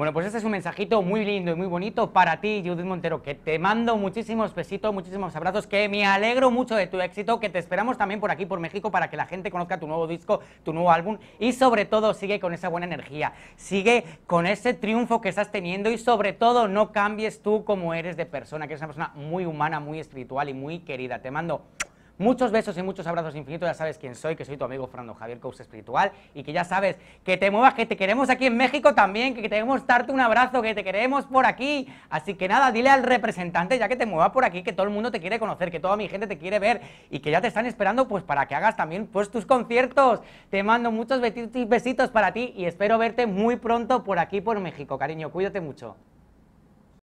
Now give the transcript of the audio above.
Bueno, pues este es un mensajito muy lindo y muy bonito para ti, Judith Montero, que te mando muchísimos besitos, muchísimos abrazos, que me alegro mucho de tu éxito, que te esperamos también por aquí, por México, para que la gente conozca tu nuevo disco, tu nuevo álbum y sobre todo sigue con esa buena energía, sigue con ese triunfo que estás teniendo y sobre todo no cambies tú como eres de persona, que eres una persona muy humana, muy espiritual y muy querida. Te mando Muchos besos y muchos abrazos infinitos, ya sabes quién soy, que soy tu amigo Fernando Javier Coach Espiritual y que ya sabes que te muevas, que te queremos aquí en México también, que queremos darte un abrazo, que te queremos por aquí. Así que nada, dile al representante ya que te mueva por aquí, que todo el mundo te quiere conocer, que toda mi gente te quiere ver y que ya te están esperando pues para que hagas también pues tus conciertos. Te mando muchos besitos para ti y espero verte muy pronto por aquí por México, cariño, cuídate mucho.